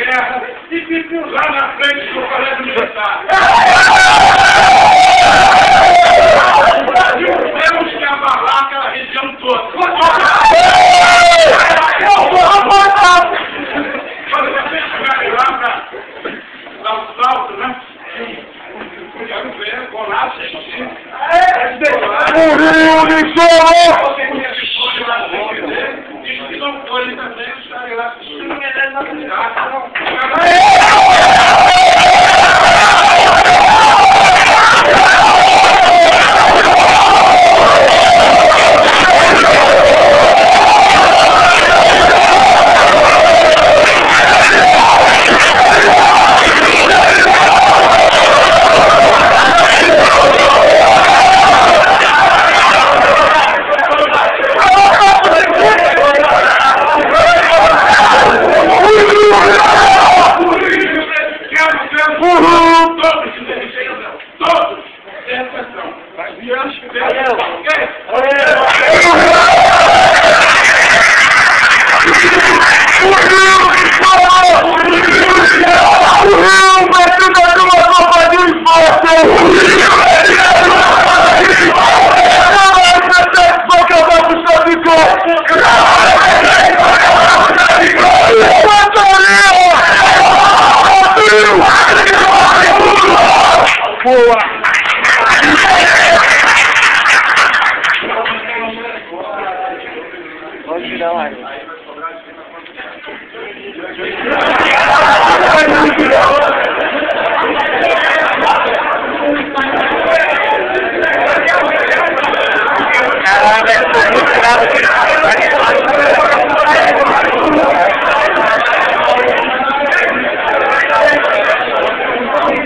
Lá na frente do colégio militar. Que abalar aquela região toda. Quando vocês chegarem lá dar um salto, né? Quero ver, golaço, xixi. Murilo de o lá dentro dele? Diz que não foi também, estarem lá Uhul! todos. Todos. Sem exceção. Valeu. Ok? Murilo wa